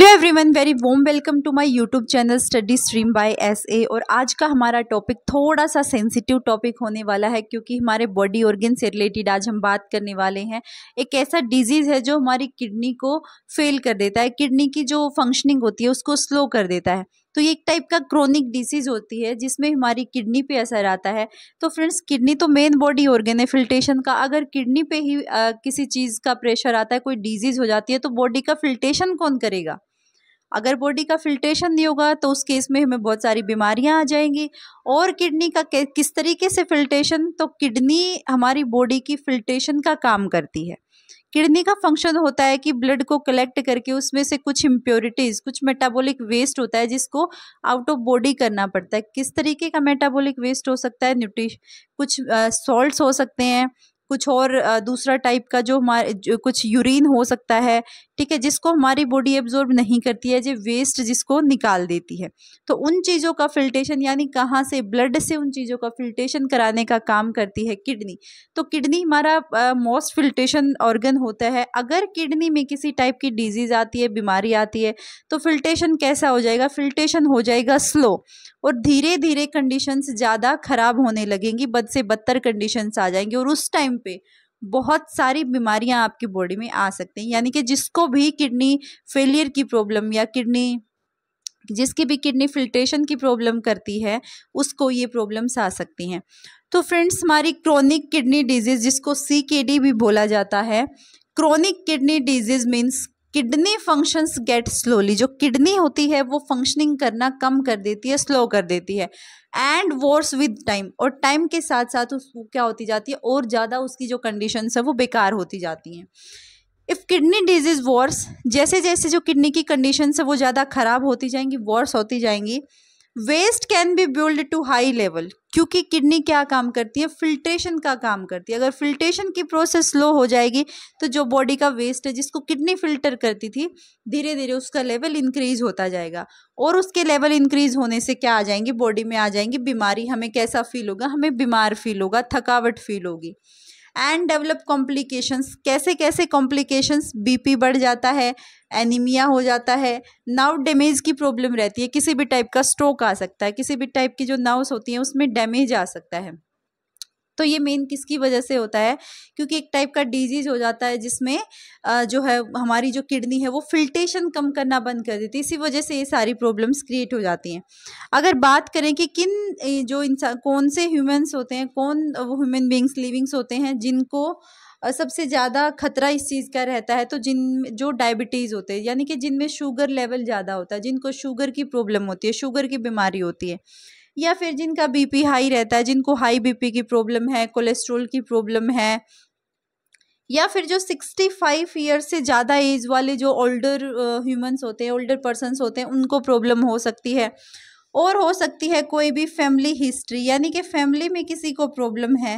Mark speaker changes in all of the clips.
Speaker 1: Hello everyone very warm welcome to my YouTube channel study stream by SA और आज का हमारा topic थोड़ा सा सेंसिटिव टॉपिक होने वाला है क्योंकि हमारे बॉडी ऑर्गन से रिलेटेड आज हम बात करने वाले हैं। एक ऐसा डिज़ीज़ है जो हमारी किडनी को फेल कर देता है। किडनी की जो फंक्शनिंग होती है उसको स्लो कर देता है। तो ये एक टाइप का क्रोनिक डिसीज होती है जिसमें हमारी किडनी पे असर आता है। तो फ्रेंड्स किडनी तो मेन बॉडी ऑर्गन है। फिल्ट्रेशन का अगर किडनी पे ही आ, किसी चीज़ का प्रेशर आता है कोई डिज़ीज़ हो जाती है तो बॉडी का फिल्ट्रेशन कौन करेगा? अगर बॉडी का फिल्ट्रेशन नहीं होगा तो उस केस में हमें बहुत सारी बीमारियाँ आ जाएँगी। और किडनी का किस तरीके से फिल्ट्रेशन तो किडनी हमारी बॉडी की फिल्ट्रेशन का काम करती है। किडनी का फ़ंक्शन होता है कि ब्लड को कलेक्ट करके उसमें से कुछ इम्प्योरिटीज़ कुछ मेटाबॉलिक वेस्ट होता है, जिसको आउट ऑफ़ बॉडी करना पड़ता है। किस तरीके का मेटाबॉलिक वेस्ट हो सकता है? न्यूट्रिश कुछ सॉल्ट्स हो सकते हैं कुछ और दूसरा टाइप का जो हमारे कुछ यूरिन हो सकता है, ठीक है, जिसको हमारी बॉडी एब्जॉर्ब नहीं करती है, जो वेस्ट जिसको निकाल देती है। तो उन चीज़ों का फिल्ट्रेशन यानी कहाँ से ब्लड से उन चीज़ों का फिल्ट्रेशन कराने का काम करती है किडनी तो किडनी हमारा मोस्ट फिल्ट्रेशन ऑर्गन होता है। अगर किडनी में किसी टाइप की डिज़ीज़ आती है, बीमारी आती है तो फिल्ट्रेशन कैसा हो जाएगा? फिल्ट्रेशन हो जाएगा स्लो और धीरे धीरे कंडीशंस ज़्यादा खराब होने लगेंगी, बद से बदतर कंडीशंस आ जाएँगी और उस टाइम पे बहुत सारी बीमारियाँ आपकी बॉडी में आ सकती हैं। यानी कि जिसको भी किडनी फेलियर की प्रॉब्लम या किडनी जिसकी भी किडनी फिल्ट्रेशन की प्रॉब्लम करती है, उसको ये प्रॉब्लम्स आ सकती हैं। तो फ्रेंड्स हमारी क्रोनिक किडनी डिज़ीज़ जिसको सी भी बोला जाता है chronic kidney disease means kidney functions get slowly जो किडनी होती है, वो फंक्शनिंग करना कम कर देती है स्लो कर देती है। एंड वॉर्स विद टाइम और टाइम के साथ साथ उसको क्या होती जाती है, और ज़्यादा उसकी जो कंडीशंस है, वो बेकार होती जाती हैं। इफ़ किडनी डिज़ीज़ वॉर्स जैसे जैसे जो किडनी की कंडीशंस है, वो ज़्यादा ख़राब होती जाएँगी वॉर्स होती जाएँगी waste can be build to high level क्योंकि किडनी क्या काम करती है? फिल्ट्रेशन का काम करती है। अगर फिल्ट्रेशन की प्रोसेस स्लो हो जाएगी तो जो बॉडी का वेस्ट है, जिसको किडनी फ़िल्टर करती थी धीरे धीरे उसका लेवल इंक्रीज होता जाएगा। और उसके लेवल इंक्रीज होने से क्या आ जाएँगी? बॉडी में आ जाएँगी। बीमारी हमें कैसा फील होगा? हमें बीमार फील होगा, थकावट फील होगी। एंड डेवलप कॉम्प्लिकेशंस कैसे कैसे कॉम्प्लिकेशंस बीपी बढ़ जाता है एनीमिया हो जाता है। नर्व डैमेज की प्रॉब्लम रहती है। किसी भी टाइप का स्ट्रोक आ सकता है। किसी भी टाइप की जो नर्व्स होती हैं, उसमें डैमेज आ सकता है। तो ये मेन किसकी वजह से होता है? क्योंकि एक टाइप का डिज़ीज़ हो जाता है जिसमें जो है, हमारी जो किडनी है, वो फिल्टेशन कम करना बंद कर देती है। इसी वजह से ये सारी प्रॉब्लम्स क्रिएट हो जाती हैं। अगर बात करें कि किन जो इंसान, कौन से ह्यूमन्स होते हैं, कौन वो ह्यूमन बींग्स लिविंग्स होते हैं, जिनको सबसे ज़्यादा खतरा इस चीज़ का रहता है तो जिन, जो डायबिटीज़ होते हैं, यानी कि जिनमें शुगर लेवल ज़्यादा होता है, जिनको शुगर की प्रॉब्लम होती है शुगर की बीमारी होती है या फिर जिनका बीपी हाई रहता है, जिनको हाई बीपी की प्रॉब्लम है कोलेस्ट्रोल की प्रॉब्लम है, या फिर जो सिक्सटी फाइव ईयर से ज़्यादा एज वाले जो ओल्डर ह्यूमंस होते हैं ओल्डर पर्सनस होते हैं, उनको प्रॉब्लम हो सकती है। और हो सकती है कोई भी फैमिली हिस्ट्री यानी कि फैमिली में किसी को प्रॉब्लम है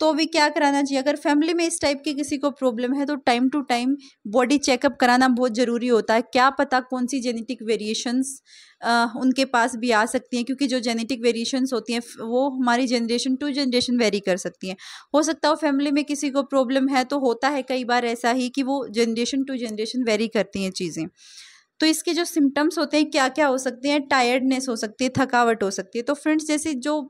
Speaker 1: तो भी क्या कराना चाहिए? अगर फैमिली में इस टाइप की किसी को प्रॉब्लम है तो time to time body checkup कराना बहुत ज़रूरी होता है। क्या पता कौन सी जेनेटिक वेरिएशंस उनके पास भी आ सकती हैं, क्योंकि जो जेनेटिक वेरिएशंस होती हैं वो हमारी जनरेशन टू जनरेशन वेरी कर सकती हैं। हो सकता हो फैमिली में किसी को प्रॉब्लम है तो होता है कई बार ऐसा ही कि वो जनरेशन टू जनरेशन वेरी करती हैं चीज़ें। तो इसके जो सिम्टम्स होते हैं क्या क्या हो सकते हैं? टायर्डनेस हो सकती है, थकावट हो सकती है। तो फ्रेंड्स जैसे जो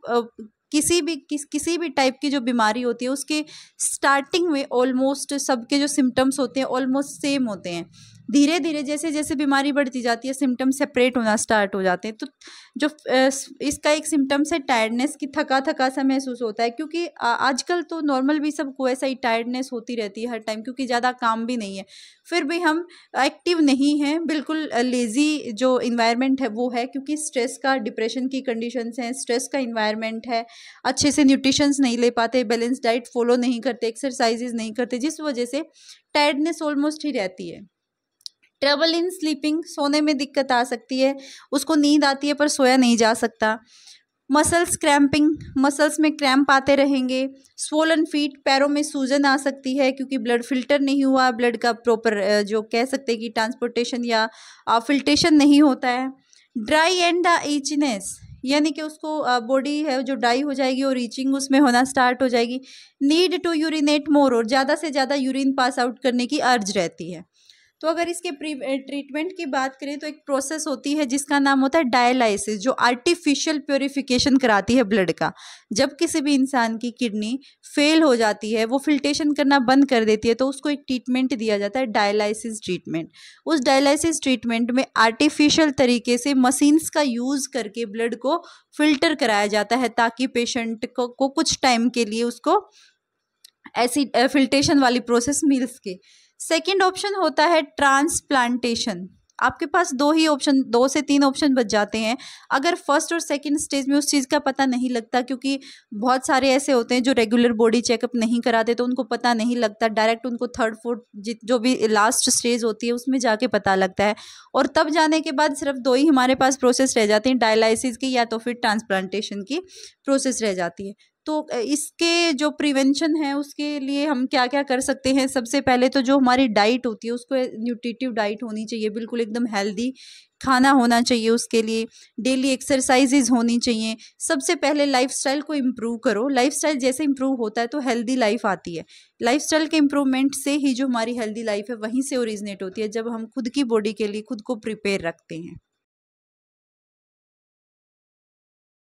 Speaker 1: किसी भी, किस, किसी भी टाइप की जो बीमारी होती है, उसके स्टार्टिंग में ऑलमोस्ट सबके जो सिम्टम्स होते हैं ऑलमोस्ट सेम होते हैं। धीरे धीरे जैसे जैसे बीमारी बढ़ती जाती है सिम्टम सेपरेट होना स्टार्ट हो जाते हैं। तो जो इसका एक सिम्टम्स है टायर्डनेस की थका थका सा महसूस होता है क्योंकि आजकल तो नॉर्मल भी सबको ऐसा ही टायर्डनेस होती रहती है हर टाइम क्योंकि ज़्यादा काम भी नहीं है। फिर भी हम एक्टिव नहीं हैं, बिल्कुल लेज़ी जो इन्वायरमेंट है वो है क्योंकि स्ट्रेस का डिप्रेशन की कंडीशंस हैं स्ट्रेस का इन्वायरमेंट है। अच्छे से न्यूट्रिशंस नहीं ले पाते बैलेंस डाइट फॉलो नहीं करते एक्सरसाइजेज नहीं करते, जिस वजह से टायर्डनेस ऑलमोस्ट ही रहती है। ट्रबल इन स्लीपिंग सोने में दिक्कत आ सकती है, उसको नींद आती है पर सोया नहीं जा सकता। मसल्स क्रैम्पिंग मसल्स में क्रैम्प आते रहेंगे। स्वोलन फीट पैरों में सूजन आ सकती है क्योंकि ब्लड फ़िल्टर नहीं हुआ ब्लड का प्रॉपर जो कह सकते हैं कि ट्रांसपोर्टेशन या फिल्ट्रेशन नहीं होता है। ड्राई एंड द ईचनेस यानी कि उसको बॉडी है, जो ड्राई हो जाएगी और रीचिंग उसमें होना स्टार्ट हो जाएगी। नीड टू यूरिनेट मोर और ज़्यादा से ज़्यादा यूरिन पास आउट करने की अर्ज़ रहती है। तो अगर इसके ट्रीटमेंट की बात करें तो एक प्रोसेस होती है जिसका नाम होता है डायलाइसिस जो आर्टिफिशियल प्योरिफिकेशन कराती है ब्लड का। जब किसी भी इंसान की किडनी फेल हो जाती है वो फिल्टेशन करना बंद कर देती है तो उसको एक ट्रीटमेंट दिया जाता है डायलाइसिस ट्रीटमेंट उस डायलाइसिस ट्रीटमेंट में आर्टिफिशियल तरीके से मशीन्स का यूज़ करके ब्लड को फ़िल्टर कराया जाता है ताकि पेशेंट को, को कुछ टाइम के लिए उसको ऐसी फिल्टेशन वाली प्रोसेस मिल सके। सेकेंड ऑप्शन होता है ट्रांसप्लांटेशन आपके पास दो ही ऑप्शन दो से तीन ऑप्शन बच जाते हैं। अगर फ़र्स्ट और सेकंड स्टेज में उस चीज़ का पता नहीं लगता, क्योंकि बहुत सारे ऐसे होते हैं जो रेगुलर बॉडी चेकअप नहीं कराते तो उनको पता नहीं लगता। डायरेक्ट उनको थर्ड फोर्थ जो भी लास्ट स्टेज होती है, उसमें जाके पता लगता है। और तब जाने के बाद सिर्फ़ दो ही हमारे पास प्रोसेस रह जाती हैं डायलाइसिस की या तो फिर ट्रांसप्लांटेशन की प्रोसेस रह जाती है। तो इसके जो प्रिवेंशन है, उसके लिए हम क्या क्या कर सकते हैं? सबसे पहले तो जो हमारी डाइट होती है, उसको न्यूट्रिटिव डाइट होनी चाहिए। बिल्कुल एकदम हेल्दी खाना होना चाहिए उसके लिए। डेली एक्सरसाइजेज होनी चाहिए। सबसे पहले लाइफस्टाइल को इम्प्रूव करो। लाइफस्टाइल जैसे इम्प्रूव होता है तो हेल्दी लाइफ आती है। लाइफस्टाइल के इम्प्रूवमेंट से ही जो हमारी हेल्दी लाइफ है, वहीं से ओरिजिनेट होती है, जब हम खुद की बॉडी के लिए, खुद को प्रिपेयर रखते हैं।